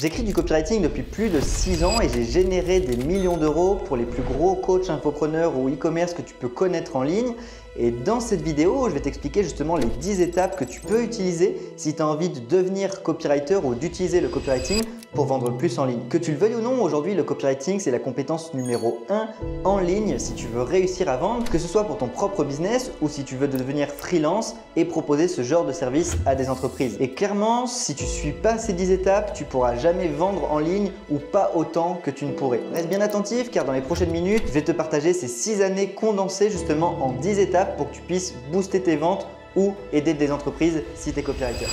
J'écris du copywriting depuis plus de 6 ans et j'ai généré des millions d'euros pour les plus gros coachs infopreneurs ou e-commerce que tu peux connaître en ligne. Et dans cette vidéo, je vais t'expliquer justement les 10 étapes que tu peux utiliser si tu as envie de devenir copywriter ou d'utiliser le copywriting pour vendre plus en ligne. Que tu le veuilles ou non, aujourd'hui le copywriting c'est la compétence numéro 1 en ligne si tu veux réussir à vendre, que ce soit pour ton propre business ou si tu veux devenir freelance et proposer ce genre de service à des entreprises. Et clairement, si tu suis pas ces 10 étapes, tu pourras jamais vendre en ligne ou pas autant que tu ne pourrais. Reste bien attentif car dans les prochaines minutes, je vais te partager ces 6 années condensées justement en 10 étapes pour que tu puisses booster tes ventes ou aider des entreprises si tu es copywriter.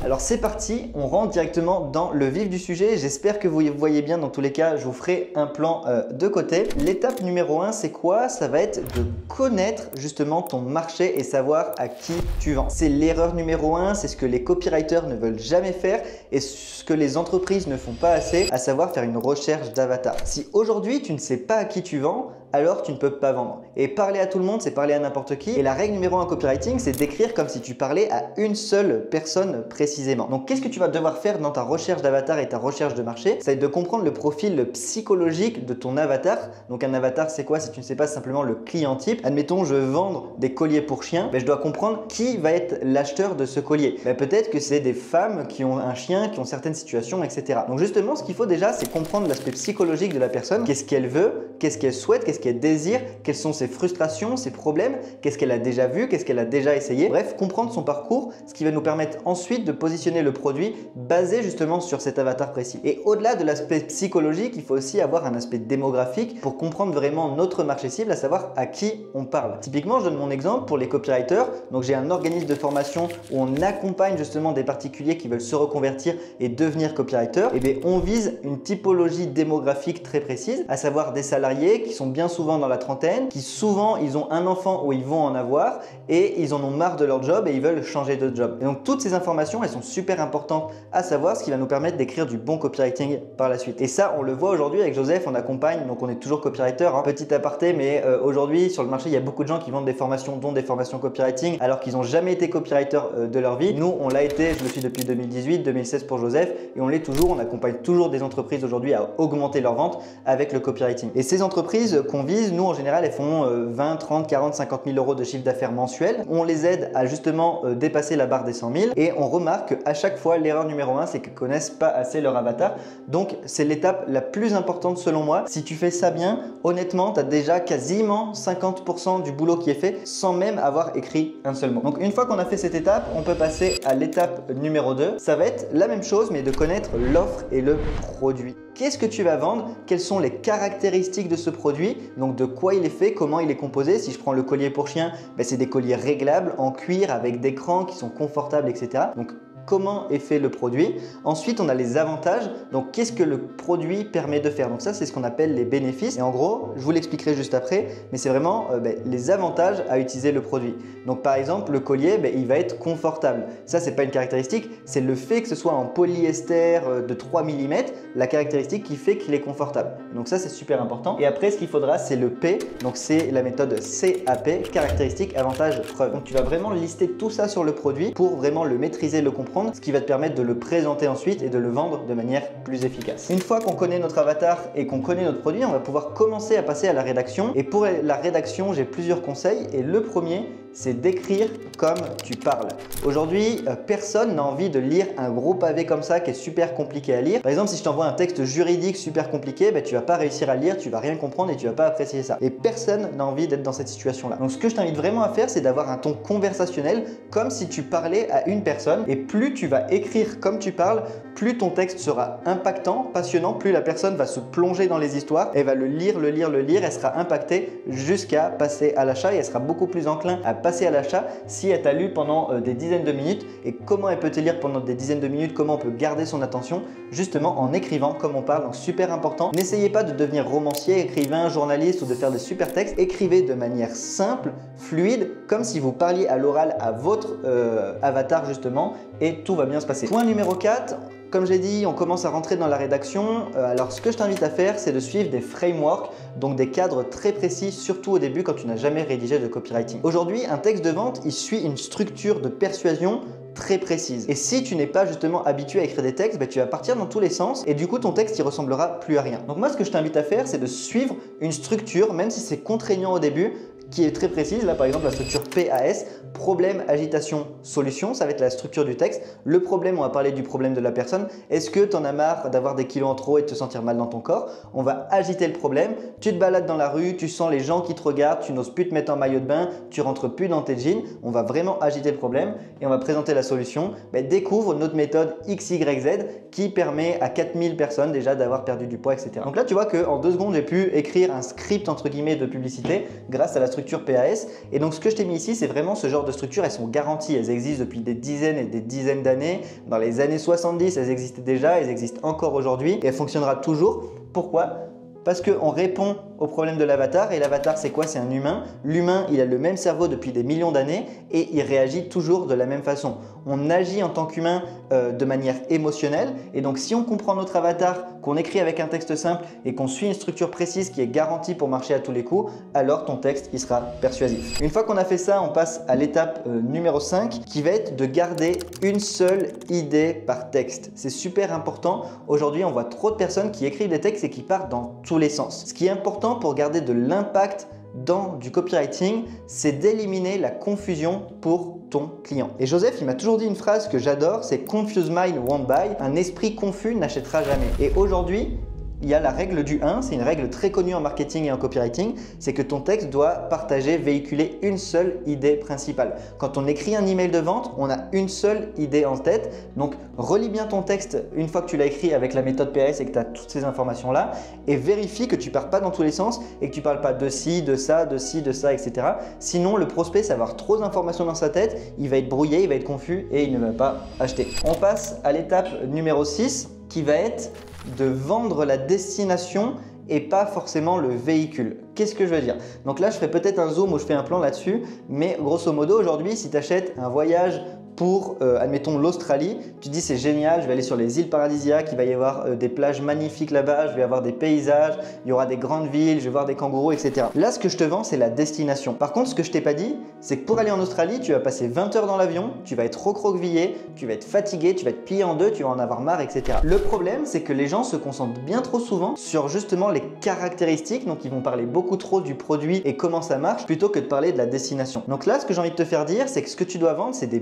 Alors c'est parti, on rentre directement dans le vif du sujet. J'espère que vous voyez bien. Dans tous les cas, je vous ferai un plan euh, de côté. L'étape numéro 1, c'est quoi? Ça va être de connaître justement ton marché et savoir à qui tu vends. C'est l'erreur numéro 1, c'est ce que les copywriters ne veulent jamais faire et ce que les entreprises ne font pas assez, à savoir faire une recherche d'avatar. Si aujourd'hui tu ne sais pas à qui tu vends, alors tu ne peux pas vendre. Et parler à tout le monde, c'est parler à n'importe qui. Et la règle numéro 1 en copywriting, c'est d'écrire comme si tu parlais à une seule personne précisément. Donc qu'est-ce que tu vas devoir faire dans ta recherche d'avatar et ta recherche de marché? Être de comprendre le profil psychologique de ton avatar. Donc un avatar, c'est quoi? Si tu ne sais pas simplement le client type. Admettons, je veux vendre des colliers pour chiens. Ben, je dois comprendre qui va être l'acheteur de ce collier. Ben, Peut-être que c'est des femmes qui ont un chien, qui ont certaines situations, etc. Donc justement, ce qu'il faut déjà, c'est comprendre l'aspect psychologique de la personne. Qu'est-ce qu'elle veut? Qu'est-ce qu'elle souhaite? Qu'elle désire, quelles sont ses frustrations, ses problèmes, qu'est-ce qu'elle a déjà vu, qu'est-ce qu'elle a déjà essayé. Bref, comprendre son parcours, ce qui va nous permettre ensuite de positionner le produit basé justement sur cet avatar précis. Et au-delà de l'aspect psychologique, il faut aussi avoir un aspect démographique pour comprendre vraiment notre marché cible, à savoir à qui on parle. Typiquement, je donne mon exemple pour les copywriters. Donc j'ai un organisme de formation où on accompagne justement des particuliers qui veulent se reconvertir et devenir copywriter. Et eh bien on vise une typologie démographique très précise, à savoir des salariés qui sont bien souvent dans la trentaine, qui souvent ils ont un enfant ou ils vont en avoir et ils en ont marre de leur job et ils veulent changer de job. Et donc toutes ces informations, elles sont super importantes à savoir, ce qui va nous permettre d'écrire du bon copywriting par la suite. Et ça, on le voit aujourd'hui avec Joseph, on accompagne, donc on est toujours copywriter, hein. petit aparté, mais euh, aujourd'hui sur le marché, il y a beaucoup de gens qui vendent des formations, dont des formations copywriting, alors qu'ils n'ont jamais été copywriter euh, de leur vie. Nous, on l'a été, je le suis depuis 2018, 2016 pour Joseph, et on l'est toujours, on accompagne toujours des entreprises aujourd'hui à augmenter leurs ventes avec le copywriting. Et ces entreprises qu'on vise, nous en général, elles font 20, 30, 40, 50 000 euros de chiffre d'affaires mensuel. On les aide à justement euh, dépasser la barre des 100 000 et on remarque qu'à chaque fois, l'erreur numéro 1, c'est qu'ils connaissent pas assez leur avatar. Donc, c'est l'étape la plus importante selon moi. Si tu fais ça bien, honnêtement, tu as déjà quasiment 50% du boulot qui est fait sans même avoir écrit un seul mot. Donc, une fois qu'on a fait cette étape, on peut passer à l'étape numéro 2. Ça va être la même chose, mais de connaître l'offre et le produit. Qu'est-ce que tu vas vendre? Quelles sont les caractéristiques de ce produit? Donc de quoi il est fait, comment il est composé? Si je prends le collier pour chien, ben, c'est des colliers réglables en cuir avec des crans qui sont confortables, etc. Donc comment est fait le produit. Ensuite, on a les avantages. Donc, qu'est-ce que le produit permet de faire? Donc ça, c'est ce qu'on appelle les bénéfices. Et en gros, je vous l'expliquerai juste après, mais c'est vraiment euh, ben, les avantages à utiliser le produit. Donc, par exemple, le collier, ben, il va être confortable. Ça, c'est pas une caractéristique, c'est le fait que ce soit en polyester euh, de 3 mm, la caractéristique qui fait qu'il est confortable. Donc ça, c'est super important. Et après, ce qu'il faudra, c'est le P. Donc, c'est la méthode CAP, caractéristique, avantage, preuve. Donc, tu vas vraiment lister tout ça sur le produit pour vraiment le maîtriser, le comprendre ce qui va te permettre de le présenter ensuite et de le vendre de manière plus efficace. Une fois qu'on connaît notre avatar et qu'on connaît notre produit, on va pouvoir commencer à passer à la rédaction. Et pour la rédaction, j'ai plusieurs conseils. Et le premier, c'est d'écrire comme tu parles. Aujourd'hui, euh, personne n'a envie de lire un gros pavé comme ça qui est super compliqué à lire. Par exemple, si je t'envoie un texte juridique super compliqué, ben, tu vas pas réussir à lire, tu vas rien comprendre et tu vas pas apprécier ça. Et personne n'a envie d'être dans cette situation-là. Donc ce que je t'invite vraiment à faire, c'est d'avoir un ton conversationnel comme si tu parlais à une personne. Et plus tu vas écrire comme tu parles, plus ton texte sera impactant, passionnant, plus la personne va se plonger dans les histoires, elle va le lire, le lire, le lire, elle sera impactée jusqu'à passer à l'achat et elle sera beaucoup plus enclin à passer à l'achat si elle t'a lu pendant euh, des dizaines de minutes. Et comment elle peut te lire pendant des dizaines de minutes, comment on peut garder son attention justement en écrivant comme on parle. Donc super important. N'essayez pas de devenir romancier, écrivain, journaliste ou de faire des super textes. Écrivez de manière simple, fluide, comme si vous parliez à l'oral à votre euh, avatar justement et tout va bien se passer. Point numéro 4, comme j'ai dit, on commence à rentrer dans la rédaction. Euh, alors ce que je t'invite à faire, c'est de suivre des frameworks, donc des cadres très précis, surtout au début quand tu n'as jamais rédigé de copywriting. Aujourd'hui, un texte de vente, il suit une structure de persuasion très précises. Et si tu n'es pas justement habitué à écrire des textes, bah, tu vas partir dans tous les sens et du coup ton texte il ressemblera plus à rien. Donc moi ce que je t'invite à faire c'est de suivre une structure, même si c'est contraignant au début, qui est très précise. Là, par exemple, la structure PAS, problème, agitation, solution, ça va être la structure du texte. Le problème, on va parler du problème de la personne. Est-ce que tu en as marre d'avoir des kilos en trop et de te sentir mal dans ton corps? On va agiter le problème. Tu te balades dans la rue, tu sens les gens qui te regardent, tu n'oses plus te mettre en maillot de bain, tu rentres plus dans tes jeans. On va vraiment agiter le problème et on va présenter la solution. Mais découvre notre méthode XYZ qui permet à 4000 personnes déjà d'avoir perdu du poids, etc. Donc là, tu vois qu'en deux secondes, j'ai pu écrire un script entre guillemets de publicité grâce à la structure PAS. Et donc, ce que je t'ai mis ici, c'est vraiment ce genre de structure. Elles sont garanties. Elles existent depuis des dizaines et des dizaines d'années. Dans les années 70, elles existaient déjà. Elles existent encore aujourd'hui et elles fonctionnera toujours. Pourquoi? Parce qu'on répond au problème de l'avatar. Et l'avatar, c'est quoi? C'est un humain. L'humain, il a le même cerveau depuis des millions d'années et il réagit toujours de la même façon. On agit en tant qu'humain euh, de manière émotionnelle. Et donc, si on comprend notre avatar, qu'on écrit avec un texte simple et qu'on suit une structure précise qui est garantie pour marcher à tous les coups, alors ton texte, il sera persuasif. Une fois qu'on a fait ça, on passe à l'étape euh, numéro 5 qui va être de garder une seule idée par texte. C'est super important. Aujourd'hui, on voit trop de personnes qui écrivent des textes et qui partent dans tous les sens. Ce qui est important pour garder de l'impact dans du copywriting, c'est d'éliminer la confusion pour ton client. Et Joseph, il m'a toujours dit une phrase que j'adore, c'est Confuse mind won't buy. Un esprit confus n'achètera jamais. Et aujourd'hui, il y a la règle du 1, c'est une règle très connue en marketing et en copywriting, c'est que ton texte doit partager, véhiculer une seule idée principale. Quand on écrit un email de vente, on a une seule idée en tête. Donc relis bien ton texte une fois que tu l'as écrit avec la méthode PS et que tu as toutes ces informations-là et vérifie que tu pars pas dans tous les sens et que tu parles pas de ci, de ça, de ci, de ça, etc. Sinon, le prospect, ça avoir trop d'informations dans sa tête, il va être brouillé, il va être confus et il ne va pas acheter. On passe à l'étape numéro 6 qui va être de vendre la destination et pas forcément le véhicule. Qu'est-ce que je veux dire? Donc là, je ferai peut-être un zoom où je fais un plan là-dessus, mais grosso modo, aujourd'hui, si tu achètes un voyage pour, euh, admettons, l'Australie, tu dis c'est génial, je vais aller sur les îles paradisiaques, il va y avoir euh, des plages magnifiques là-bas, je vais avoir des paysages, il y aura des grandes villes, je vais voir des kangourous, etc. Là, ce que je te vends, c'est la destination. Par contre, ce que je t'ai pas dit, c'est que pour aller en Australie, tu vas passer 20 heures dans l'avion, tu vas être recroquevillé, tu vas être fatigué, tu vas être plié en deux, tu vas en avoir marre, etc. Le problème, c'est que les gens se concentrent bien trop souvent sur justement les caractéristiques, donc ils vont parler beaucoup trop du produit et comment ça marche, plutôt que de parler de la destination. Donc là, ce que j'ai envie de te faire dire, c'est que ce que tu dois vendre, c'est des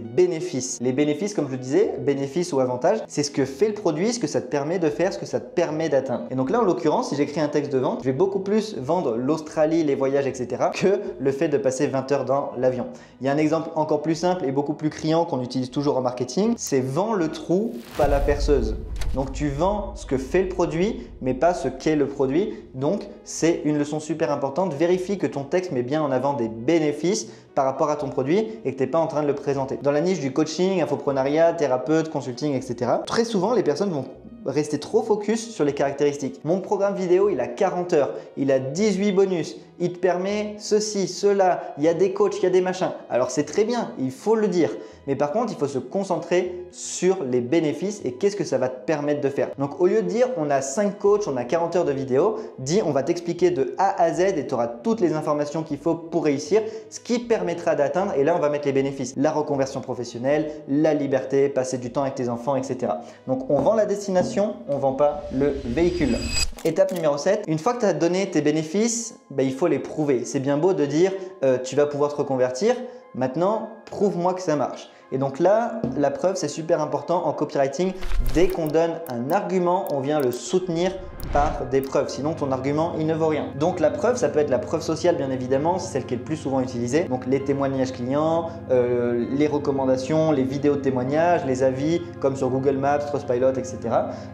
les bénéfices, comme je le disais, bénéfices ou avantages, c'est ce que fait le produit, ce que ça te permet de faire, ce que ça te permet d'atteindre. Et donc là, en l'occurrence, si j'écris un texte de vente, je vais beaucoup plus vendre l'Australie, les voyages, etc. que le fait de passer 20 heures dans l'avion. Il y a un exemple encore plus simple et beaucoup plus criant qu'on utilise toujours en marketing, c'est vends le trou, pas la perceuse. Donc tu vends ce que fait le produit, mais pas ce qu'est le produit. Donc c'est une leçon super importante. Vérifie que ton texte met bien en avant des bénéfices par rapport à ton produit et que tu n'es pas en train de le présenter. Dans la niche du coaching, infoprenariat, thérapeute, consulting, etc., très souvent les personnes vont rester trop focus sur les caractéristiques. Mon programme vidéo, il a 40 heures, il a 18 bonus, il te permet ceci, cela, il y a des coachs, il y a des machins. Alors c'est très bien, il faut le dire. Mais par contre, il faut se concentrer sur les bénéfices et qu'est-ce que ça va te permettre de faire. Donc au lieu de dire on a 5 coachs, on a 40 heures de vidéo, dis on va t'expliquer de A à Z et tu auras toutes les informations qu'il faut pour réussir, ce qui permettra d'atteindre, et là on va mettre les bénéfices, la reconversion professionnelle, la liberté, passer du temps avec tes enfants, etc. Donc on vend la destination, on ne vend pas le véhicule. Étape numéro 7, une fois que tu as donné tes bénéfices, ben, il faut les prouver. C'est bien beau de dire euh, tu vas pouvoir te reconvertir, maintenant prouve-moi que ça marche. Et donc là, la preuve, c'est super important en copywriting. Dès qu'on donne un argument, on vient le soutenir par des preuves. Sinon, ton argument, il ne vaut rien. Donc la preuve, ça peut être la preuve sociale, bien évidemment, c'est celle qui est le plus souvent utilisée. Donc les témoignages clients, euh, les recommandations, les vidéos de témoignages, les avis, comme sur Google Maps, Trustpilot, etc.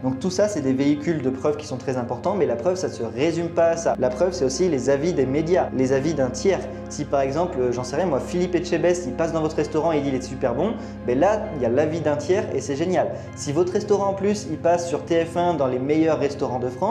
Donc tout ça, c'est des véhicules de preuves qui sont très importants, mais la preuve, ça ne se résume pas à ça. La preuve, c'est aussi les avis des médias, les avis d'un tiers. Si par exemple, euh, j'en sais rien, moi, Philippe Etchebest, il passe dans votre restaurant et il dit il est super bon, mais ben là, il y a l'avis d'un tiers et c'est génial. Si votre restaurant en plus, il passe sur TF1 dans les meilleurs restaurants de France,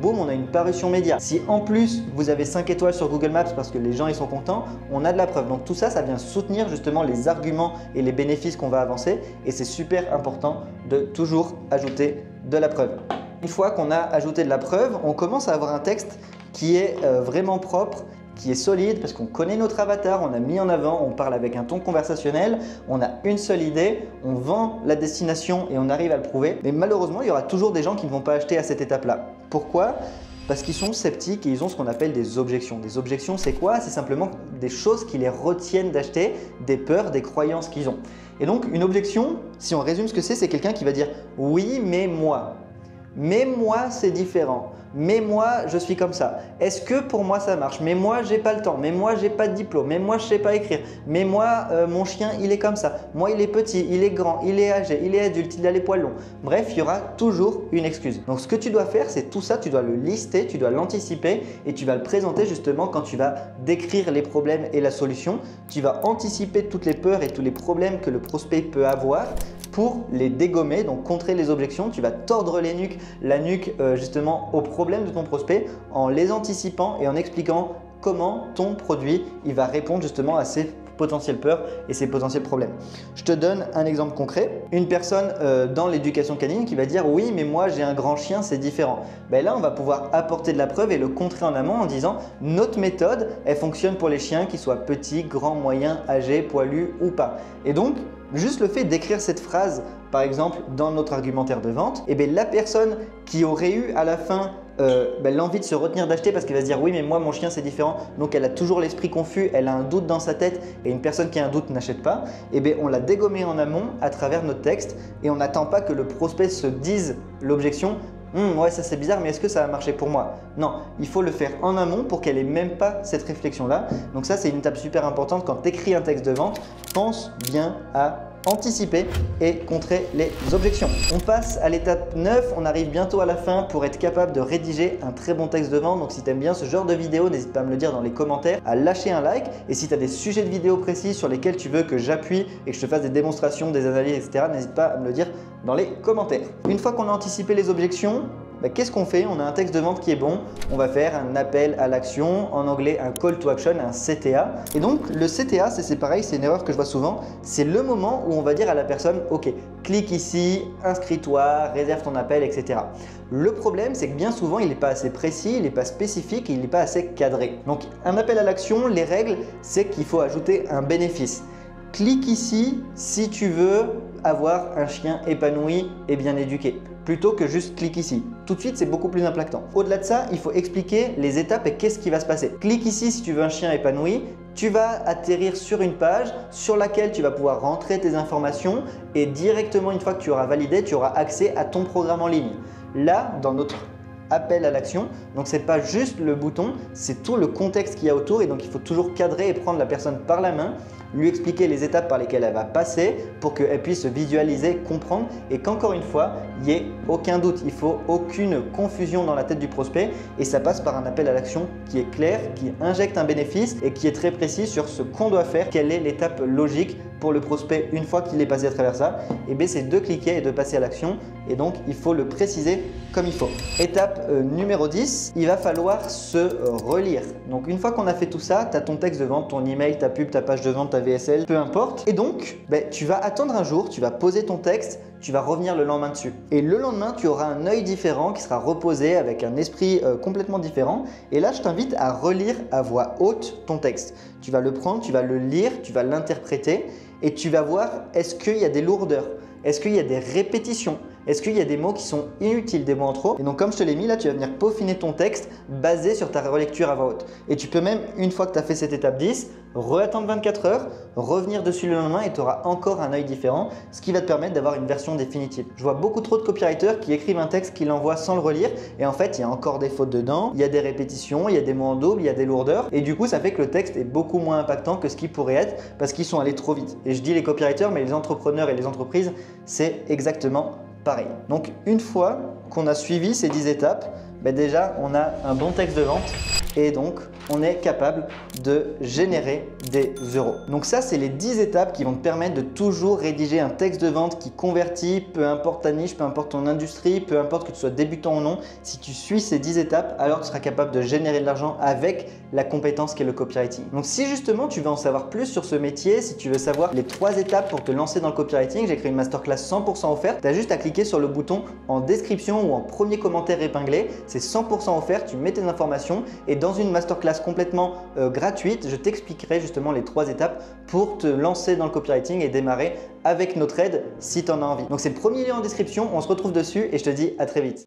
boum, on a une parution média. Si en plus vous avez 5 étoiles sur Google Maps parce que les gens ils sont contents, on a de la preuve. Donc tout ça, ça vient soutenir justement les arguments et les bénéfices qu'on va avancer et c'est super important de toujours ajouter de la preuve. Une fois qu'on a ajouté de la preuve, on commence à avoir un texte qui est euh, vraiment propre qui est solide parce qu'on connaît notre avatar, on a mis en avant, on parle avec un ton conversationnel, on a une seule idée, on vend la destination et on arrive à le prouver. Mais malheureusement, il y aura toujours des gens qui ne vont pas acheter à cette étape-là. Pourquoi? Parce qu'ils sont sceptiques et ils ont ce qu'on appelle des objections. Des objections, c'est quoi? C'est simplement des choses qui les retiennent d'acheter, des peurs, des croyances qu'ils ont. Et donc, une objection, si on résume ce que c'est, c'est quelqu'un qui va dire oui, mais moi. Mais moi, c'est différent mais moi je suis comme ça. Est-ce que pour moi ça marche? Mais moi j'ai pas le temps, mais moi j'ai pas de diplôme, mais moi je sais pas écrire, mais moi euh, mon chien il est comme ça, moi il est petit, il est grand, il est âgé, il est adulte, il a les poils longs. Bref, il y aura toujours une excuse. Donc ce que tu dois faire, c'est tout ça, tu dois le lister, tu dois l'anticiper et tu vas le présenter justement quand tu vas décrire les problèmes et la solution. Tu vas anticiper toutes les peurs et tous les problèmes que le prospect peut avoir pour les dégommer, donc contrer les objections. Tu vas tordre les nuques, la nuque euh, justement aux problèmes de ton prospect en les anticipant et en expliquant comment ton produit va répondre justement à ces potentielles peurs et ses potentiels problèmes. Je te donne un exemple concret. Une personne euh, dans l'éducation canine qui va dire oui mais moi j'ai un grand chien c'est différent. Ben là on va pouvoir apporter de la preuve et le contrer en amont en disant notre méthode elle fonctionne pour les chiens qui soient petits, grands, moyens, âgés, poilus ou pas. Et donc Juste le fait d'écrire cette phrase, par exemple, dans notre argumentaire de vente, et eh bien la personne qui aurait eu à la fin euh, ben, l'envie de se retenir d'acheter parce qu'elle va se dire oui mais moi mon chien c'est différent. Donc elle a toujours l'esprit confus, elle a un doute dans sa tête et une personne qui a un doute n'achète pas, et eh bien on l'a dégommé en amont à travers notre texte et on n'attend pas que le prospect se dise l'objection Hum, ouais, ça c'est bizarre, mais est-ce que ça va marcher pour moi? Non, il faut le faire en amont pour qu'elle ait même pas cette réflexion-là. Donc ça, c'est une étape super importante quand tu écris un texte de vente. Pense bien à anticiper et contrer les objections. On passe à l'étape 9, on arrive bientôt à la fin pour être capable de rédiger un très bon texte de vente. Donc si tu aimes bien ce genre de vidéo, n'hésite pas à me le dire dans les commentaires, à lâcher un like. Et si tu as des sujets de vidéo précis sur lesquels tu veux que j'appuie et que je te fasse des démonstrations, des analyses, etc., n'hésite pas à me le dire dans les commentaires. Une fois qu'on a anticipé les objections, bah, qu'est-ce qu'on fait On a un texte de vente qui est bon, on va faire un appel à l'action, en anglais un call to action, un CTA. Et donc le CTA, c'est pareil, c'est une erreur que je vois souvent, c'est le moment où on va dire à la personne, ok, clique ici, inscris-toi, réserve ton appel, etc. Le problème, c'est que bien souvent, il n'est pas assez précis, il n'est pas spécifique, il n'est pas assez cadré. Donc un appel à l'action, les règles, c'est qu'il faut ajouter un bénéfice. Clique ici si tu veux avoir un chien épanoui et bien éduqué plutôt que juste clique ici. Tout de suite, c'est beaucoup plus impactant. Au-delà de ça, il faut expliquer les étapes et qu'est-ce qui va se passer. Clique ici si tu veux un chien épanoui. Tu vas atterrir sur une page sur laquelle tu vas pouvoir rentrer tes informations et directement, une fois que tu auras validé, tu auras accès à ton programme en ligne. Là, dans notre appel à l'action. Donc c'est pas juste le bouton, c'est tout le contexte qu'il y a autour et donc il faut toujours cadrer et prendre la personne par la main lui expliquer les étapes par lesquelles elle va passer pour qu'elle puisse se visualiser, comprendre et qu'encore une fois, il n'y ait aucun doute. Il faut aucune confusion dans la tête du prospect et ça passe par un appel à l'action qui est clair, qui injecte un bénéfice et qui est très précis sur ce qu'on doit faire, quelle est l'étape logique pour le prospect une fois qu'il est passé à travers ça. Et bien c'est de cliquer et de passer à l'action et donc il faut le préciser comme il faut. Étape euh, numéro 10, il va falloir se relire. Donc une fois qu'on a fait tout ça, tu as ton texte de vente, ton email, ta pub, ta page de vente, ta VSL, peu importe. Et donc, ben, tu vas attendre un jour, tu vas poser ton texte, tu vas revenir le lendemain dessus. Et le lendemain, tu auras un œil différent qui sera reposé avec un esprit euh, complètement différent. Et là, je t'invite à relire à voix haute ton texte. Tu vas le prendre, tu vas le lire, tu vas l'interpréter et tu vas voir est-ce qu'il y a des lourdeurs, est-ce qu'il y a des répétitions, est-ce qu'il y a des mots qui sont inutiles, des mots en trop Et donc comme je te l'ai mis là, tu vas venir peaufiner ton texte basé sur ta relecture à voix haute. Et tu peux même, une fois que tu as fait cette étape 10, reattendre 24 heures, revenir dessus le lendemain et tu auras encore un œil différent, ce qui va te permettre d'avoir une version définitive. Je vois beaucoup trop de copywriters qui écrivent un texte, qui l'envoient sans le relire et en fait il y a encore des fautes dedans, il y a des répétitions, il y a des mots en double, il y a des lourdeurs et du coup ça fait que le texte est beaucoup moins impactant que ce qu'il pourrait être parce qu'ils sont allés trop vite. Et je dis les copywriters mais les entrepreneurs et les entreprises c'est exactement pareil. Donc une fois qu'on a suivi ces 10 étapes, ben déjà on a un bon texte de vente et donc on est capable de générer des euros. Donc ça, c'est les 10 étapes qui vont te permettre de toujours rédiger un texte de vente qui convertit, peu importe ta niche, peu importe ton industrie, peu importe que tu sois débutant ou non. Si tu suis ces 10 étapes, alors tu seras capable de générer de l'argent avec la compétence qu'est le copywriting. Donc si justement tu veux en savoir plus sur ce métier, si tu veux savoir les trois étapes pour te lancer dans le copywriting, j'ai créé une masterclass 100% offerte. Tu as juste à cliquer sur le bouton en description ou en premier commentaire épinglé. C'est 100% offert, tu mets tes informations et dans une complètement euh, gratuite, je t'expliquerai justement les trois étapes pour te lancer dans le copywriting et démarrer avec notre aide si tu en as envie. Donc c'est le premier lien en description, on se retrouve dessus et je te dis à très vite.